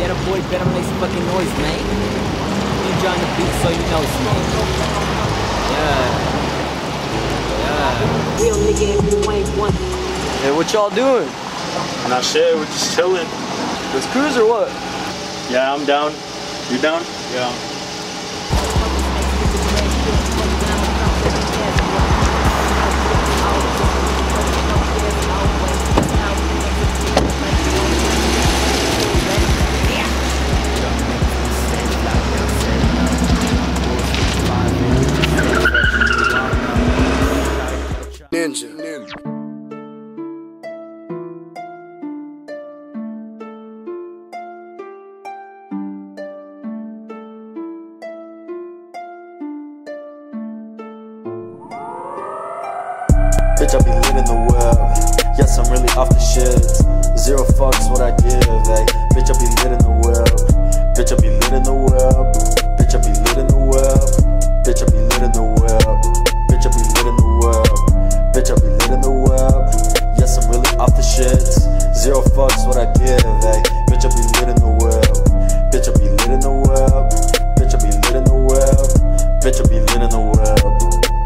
Yeah, the boy better make some fucking noise, man. Need you on the beat so you know, it's man. Yeah. Yeah. Real nigga if you ain't one. Hey, what y'all doing? Not shit, we're just chilling. Let's cruise or what? Yeah, I'm down. You down? Yeah. Ninja. Ninja. Bitch, I be lit the web. Yes, I'm really off the shits. Zero fucks what I give, ayy. Bitch, I be lit the web. Bitch, I be lit the web. Bitch, I be lit the web. Bitch, I be lit the web. Bitch, I be lit in the web. Yes, I'm really off the shits. Zero fucks what I give, ayy. Bitch, I be lit in the web. Bitch, I be lit in the web. Bitch, I be lit in the web. Bitch, I be lit in the web.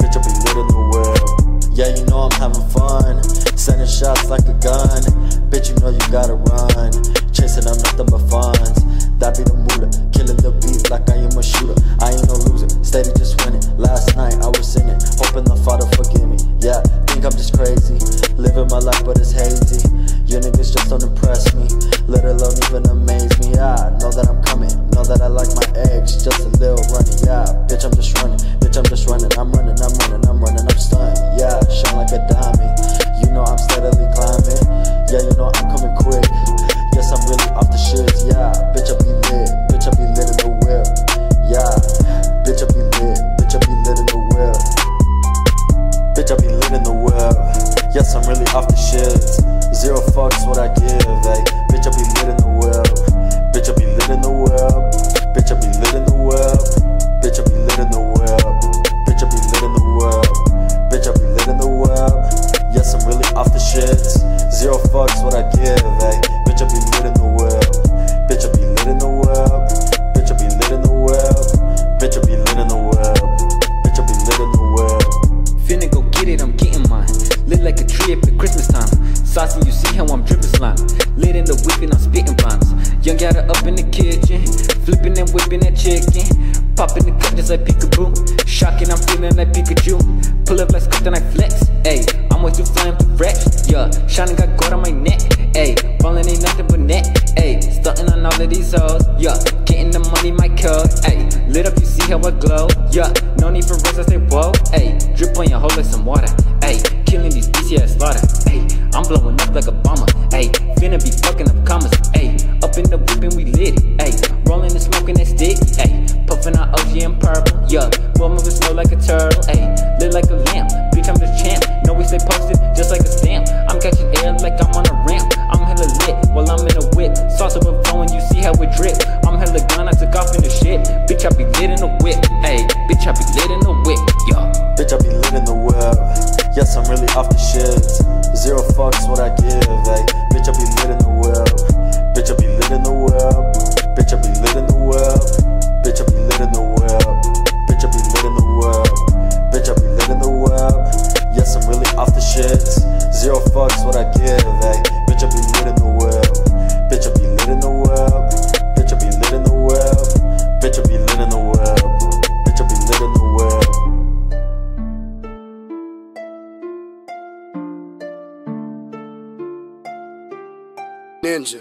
Bitch, I be lit in the web. Yeah, you know I'm having fun. Sending shots like a gun. Bitch, you know you gotta run. Just a little running. Yeah, bitch, I'm just running. Lit like a tree up at Christmas time. Saucy, you see how I'm dripping slime. Lit in the whipping, I'm spitting rhymes. Young got up in the kitchen. Flipping and whipping that chicken. Popping the cut just like peekaboo. Shocking, I'm feeling like Pikachu. Pull up like Scott, then I flex. Ayy, I'm way too flying to wreck. Yeah, shining got gold on my neck. Ayy, ballin' ain't nothing but net. Ayy, stunting on all of these hoes. Yeah, getting the money, my code. Ayy, lit up, you see how I glow. Yeah, I'm blowing up like a bomber. Ayy, finna be fucking up commas. Ayy, up in the whip and we lit it. Ayy, rolling and smoking that stick. Ayy, puffing out OG and purple. Yeah, boy moving slow like a turtle. Ayy, lit like a lamp. Bitch, I'm the champ. No, we stay posted just like a stamp. I'm catching air like I'm on a ramp. I'm hella lit while I'm in a whip. Sauce overflowing, you see how it drip. I'm hella gone, I took off in the shit. Bitch, I be lit in the whip. Ayy, Ninja.